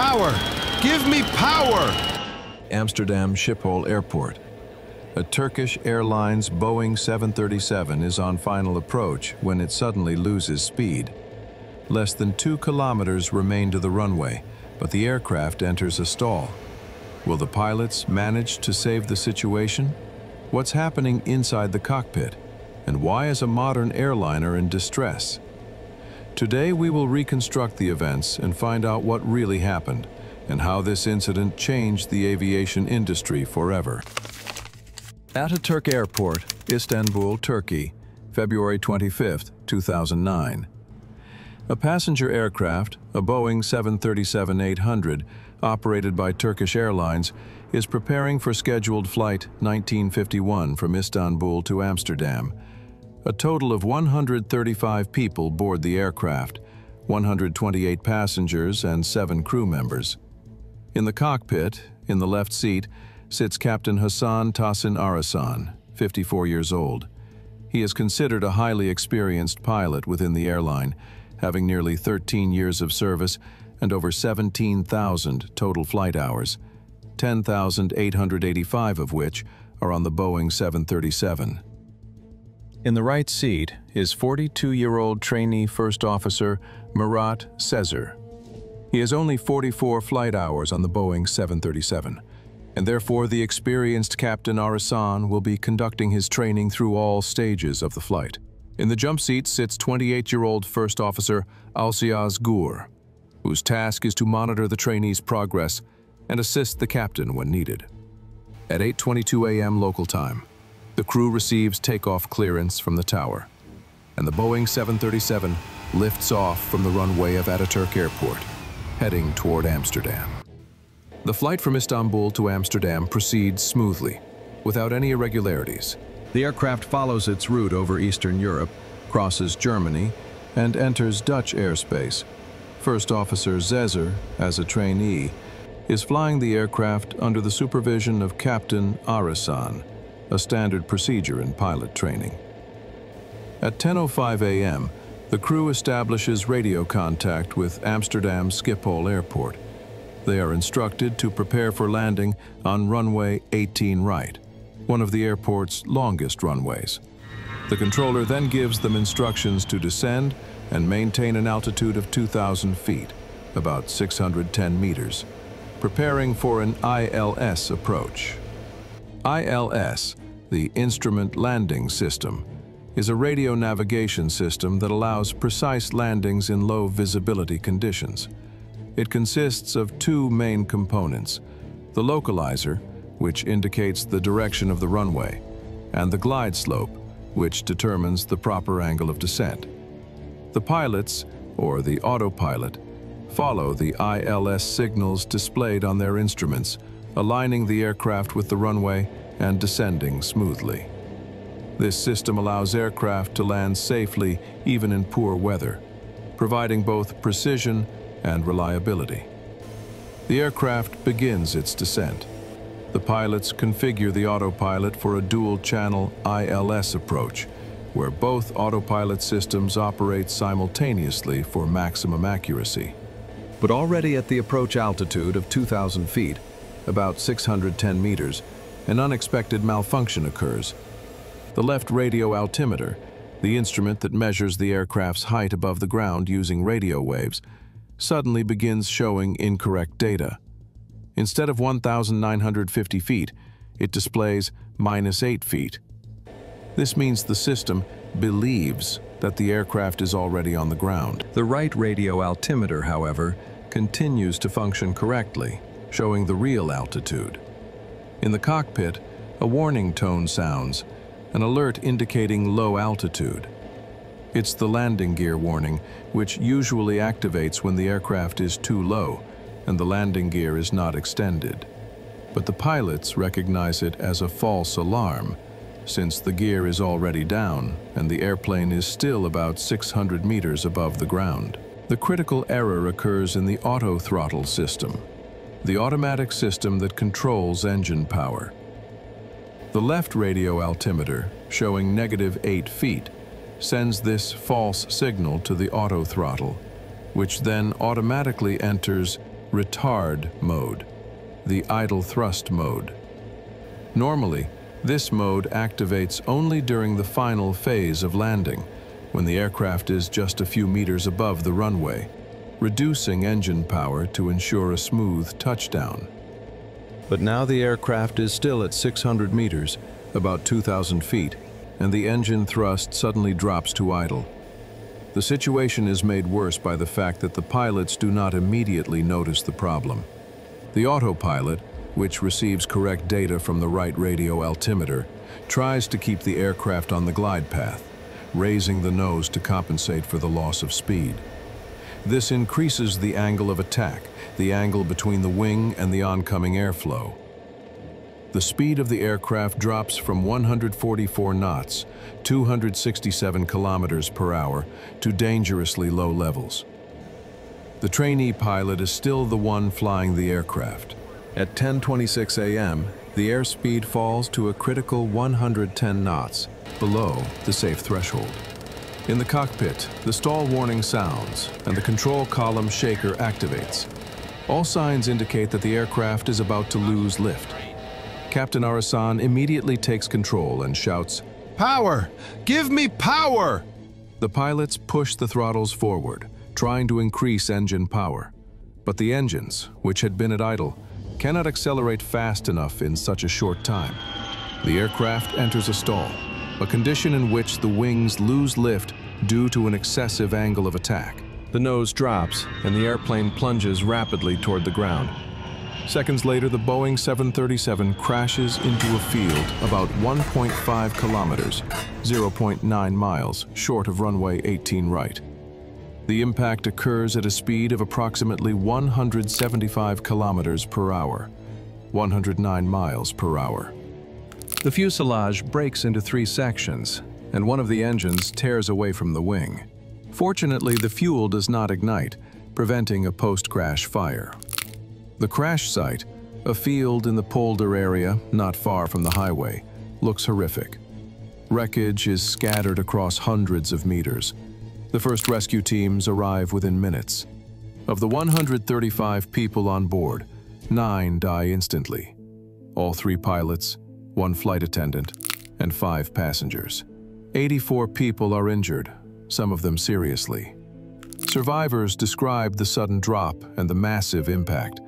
Power! Give me power! Amsterdam Schiphol Airport. A Turkish Airlines Boeing 737 is on final approach when it suddenly loses speed. Less than two kilometers remain to the runway, but the aircraft enters a stall. Will the pilots manage to save the situation? What's happening inside the cockpit? And why is a modern airliner in distress? Today we will reconstruct the events and find out what really happened and how this incident changed the aviation industry forever. Ataturk Airport, Istanbul, Turkey, February 25, 2009. A passenger aircraft, a Boeing 737-800, operated by Turkish Airlines, is preparing for scheduled flight 1951 from Istanbul to Amsterdam. A total of 135 people board the aircraft, 128 passengers and seven crew members. In the cockpit, in the left seat, sits Captain Hassan Tahsin Arasan, 54 years old. He is considered a highly experienced pilot within the airline, having nearly 13 years of service and over 17,000 total flight hours, 10,885 of which are on the Boeing 737. In the right seat is 42-year-old trainee first officer Murat Sezer. He has only 44 flight hours on the Boeing 737, and therefore the experienced Captain Arasan will be conducting his training through all stages of the flight. In the jump seat sits 28-year-old First Officer Olgay Özgür, whose task is to monitor the trainee's progress and assist the captain when needed. At 8.22 a.m. local time, the crew receives takeoff clearance from the tower, and the Boeing 737 lifts off from the runway of Ataturk Airport, heading toward Amsterdam. The flight from Istanbul to Amsterdam proceeds smoothly, without any irregularities. The aircraft follows its route over Eastern Europe, crosses Germany, and enters Dutch airspace. First Officer Sezer, as a trainee, is flying the aircraft under the supervision of Captain Arasan, a standard procedure in pilot training. At 10.05 a.m., the crew establishes radio contact with Amsterdam Schiphol Airport. They are instructed to prepare for landing on runway 18 right one of the airport's longest runways. The controller then gives them instructions to descend and maintain an altitude of 2,000 feet, about 610 meters, preparing for an ILS approach. ILS, the Instrument Landing System, is a radio navigation system that allows precise landings in low visibility conditions. It consists of two main components, the localizer, which indicates the direction of the runway, and the glide slope, which determines the proper angle of descent. The pilots, or the autopilot, follow the ILS signals displayed on their instruments, aligning the aircraft with the runway and descending smoothly. This system allows aircraft to land safely even in poor weather, providing both precision and reliability. The aircraft begins its descent. The pilots configure the autopilot for a dual-channel ILS approach, where both autopilot systems operate simultaneously for maximum accuracy. But already at the approach altitude of 2,000 feet, about 610 meters, an unexpected malfunction occurs. The left radio altimeter, the instrument that measures the aircraft's height above the ground using radio waves, suddenly begins showing incorrect data. Instead of 1,950 feet, it displays minus 8 feet. This means the system believes that the aircraft is already on the ground. The right radio altimeter, however, continues to function correctly, showing the real altitude. In the cockpit, a warning tone sounds, an alert indicating low altitude. It's the landing gear warning, which usually activates when the aircraft is too low, and the landing gear is not extended. But the pilots recognize it as a false alarm, since the gear is already down and the airplane is still about 600 meters above the ground. The critical error occurs in the auto throttle system, the automatic system that controls engine power. The left radio altimeter, showing negative 8 feet, sends this false signal to the auto throttle, which then automatically enters retard mode, the idle thrust mode. Normally, this mode activates only during the final phase of landing, when the aircraft is just a few meters above the runway, reducing engine power to ensure a smooth touchdown. But now the aircraft is still at 600 meters, about 2,000 feet, and the engine thrust suddenly drops to idle. The situation is made worse by the fact that the pilots do not immediately notice the problem. The autopilot, which receives correct data from the right radio altimeter, tries to keep the aircraft on the glide path, raising the nose to compensate for the loss of speed. This increases the angle of attack, the angle between the wing and the oncoming airflow. The speed of the aircraft drops from 144 knots, 267 kilometers per hour, to dangerously low levels. The trainee pilot is still the one flying the aircraft. At 10.26 a.m., the airspeed falls to a critical 110 knots, below the safe threshold. In the cockpit, the stall warning sounds and the control column shaker activates. All signs indicate that the aircraft is about to lose lift. Captain Arasan immediately takes control and shouts, Power! Give me power! The pilots push the throttles forward, trying to increase engine power. But the engines, which had been at idle, cannot accelerate fast enough in such a short time. The aircraft enters a stall, a condition in which the wings lose lift due to an excessive angle of attack. The nose drops, and the airplane plunges rapidly toward the ground, Seconds later, the Boeing 737 crashes into a field about 1.5 kilometers, 0.9 miles, short of runway 18 right. The impact occurs at a speed of approximately 175 kilometers per hour, 109 miles per hour. The fuselage breaks into three sections, and one of the engines tears away from the wing. Fortunately, the fuel does not ignite, preventing a post-crash fire. The crash site, a field in the polder area not far from the highway, looks horrific. Wreckage is scattered across hundreds of meters. The first rescue teams arrive within minutes. Of the 135 people on board, nine die instantly. All three pilots, one flight attendant, and five passengers. 84 people are injured, some of them seriously. Survivors describe the sudden drop and the massive impact,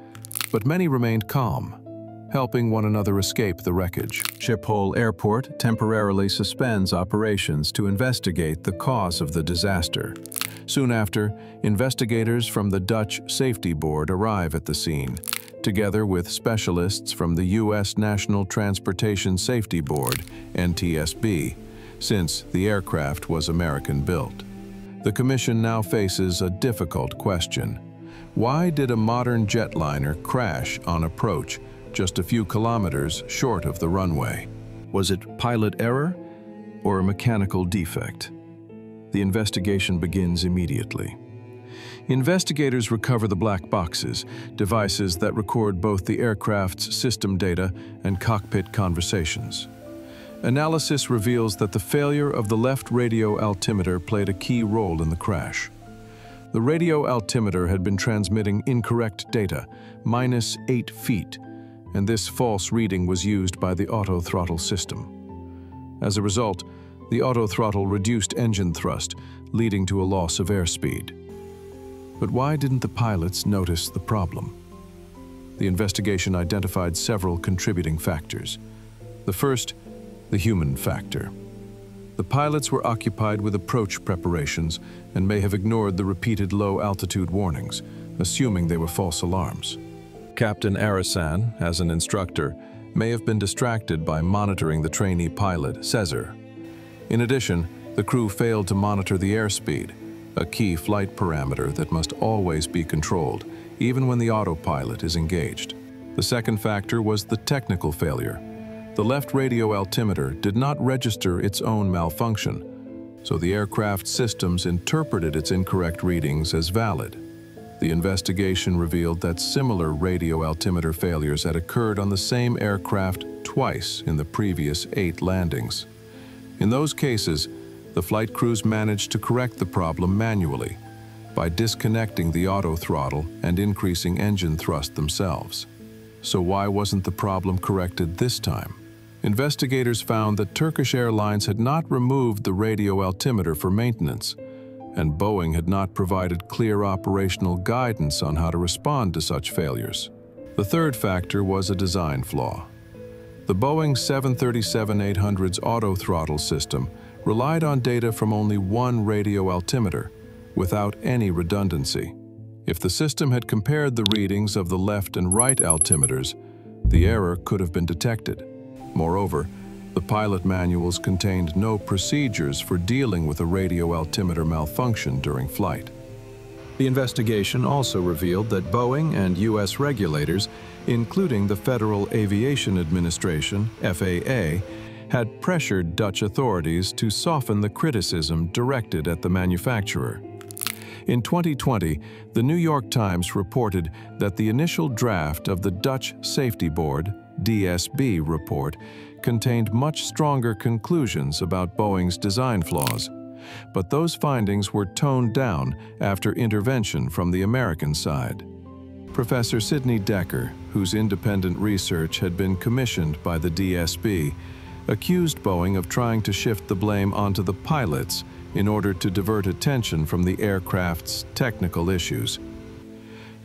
but many remained calm, helping one another escape the wreckage. Schiphol Airport temporarily suspends operations to investigate the cause of the disaster. Soon after, investigators from the Dutch Safety Board arrive at the scene, together with specialists from the U.S. National Transportation Safety Board, NTSB, since the aircraft was American-built. The Commission now faces a difficult question. Why did a modern jetliner crash on approach just a few kilometers short of the runway? Was it pilot error or a mechanical defect? The investigation begins immediately. Investigators recover the black boxes, devices that record both the aircraft's system data and cockpit conversations. Analysis reveals that the failure of the left radio altimeter played a key role in the crash. The radio altimeter had been transmitting incorrect data, minus 8 feet, and this false reading was used by the auto-throttle system. As a result, the auto-throttle reduced engine thrust, leading to a loss of airspeed. But why didn't the pilots notice the problem? The investigation identified several contributing factors. The first, the human factor. The pilots were occupied with approach preparations and may have ignored the repeated low-altitude warnings, assuming they were false alarms. Captain Arasan, as an instructor, may have been distracted by monitoring the trainee pilot, Sezer. In addition, the crew failed to monitor the airspeed, a key flight parameter that must always be controlled, even when the autopilot is engaged. The second factor was the technical failure, the left radio altimeter did not register its own malfunction, so the aircraft systems interpreted its incorrect readings as valid. The investigation revealed that similar radio altimeter failures had occurred on the same aircraft twice in the previous eight landings. In those cases, the flight crews managed to correct the problem manually, by disconnecting the auto throttle and increasing engine thrust themselves. So why wasn't the problem corrected this time? Investigators found that Turkish Airlines had not removed the radio altimeter for maintenance, and Boeing had not provided clear operational guidance on how to respond to such failures. The third factor was a design flaw. The Boeing 737-800's auto throttle system relied on data from only one radio altimeter, without any redundancy. If the system had compared the readings of the left and right altimeters, the error could have been detected. Moreover, the pilot manuals contained no procedures for dealing with a radio altimeter malfunction during flight. The investigation also revealed that Boeing and U.S. regulators, including the Federal Aviation Administration, FAA, had pressured Dutch authorities to soften the criticism directed at the manufacturer. In 2020, the New York Times reported that the initial draft of the Dutch Safety Board, DSB report contained much stronger conclusions about Boeing's design flaws but those findings were toned down after intervention from the American side. Professor Sidney Dekker, whose independent research had been commissioned by the DSB, accused Boeing of trying to shift the blame onto the pilots in order to divert attention from the aircraft's technical issues.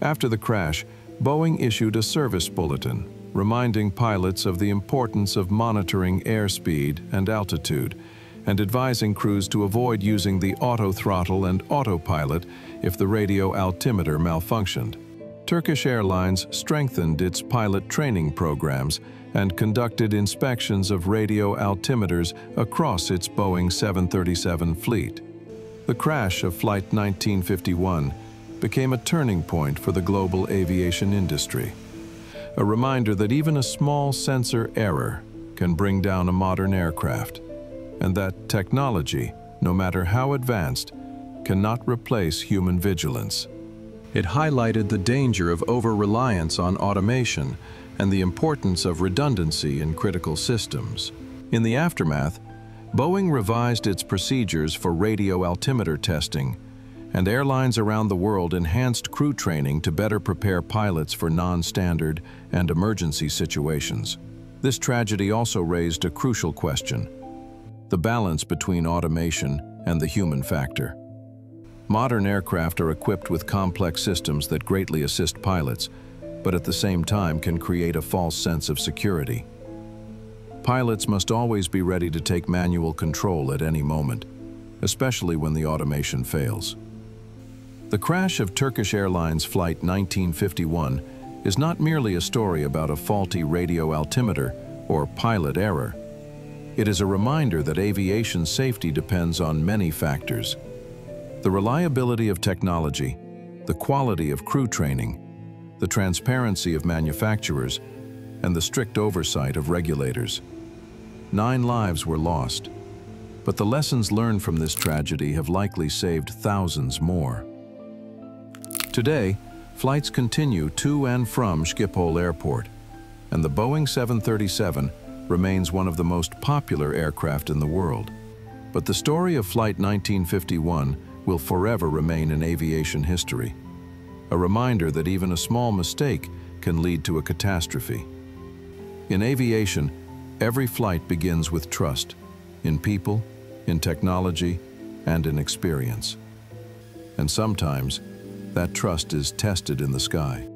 After the crash, Boeing issued a service bulletin reminding pilots of the importance of monitoring airspeed and altitude and advising crews to avoid using the auto throttle and autopilot if the radio altimeter malfunctioned. Turkish Airlines strengthened its pilot training programs and conducted inspections of radio altimeters across its Boeing 737 fleet. The crash of Flight 1951 became a turning point for the global aviation industry. A reminder that even a small sensor error can bring down a modern aircraft and that technology, no matter how advanced, cannot replace human vigilance. It highlighted the danger of over-reliance on automation and the importance of redundancy in critical systems. In the aftermath, Boeing revised its procedures for radio altimeter testing, and airlines around the world enhanced crew training to better prepare pilots for non-standard and emergency situations. This tragedy also raised a crucial question the balance between automation and the human factor. Modern aircraft are equipped with complex systems that greatly assist pilots, but at the same time can create a false sense of security. Pilots must always be ready to take manual control at any moment, especially when the automation fails. The crash of Turkish Airlines Flight 1951 is not merely a story about a faulty radio altimeter or pilot error. It is a reminder that aviation safety depends on many factors. The reliability of technology, the quality of crew training, the transparency of manufacturers, and the strict oversight of regulators. Nine lives were lost, but the lessons learned from this tragedy have likely saved thousands more. Today, flights continue to and from Schiphol Airport, and the Boeing 737 remains one of the most popular aircraft in the world. But the story of Flight 1951 will forever remain in aviation history. A reminder that even a small mistake can lead to a catastrophe. In aviation, every flight begins with trust, in people, in technology, and in experience. And sometimes, that trust is tested in the sky.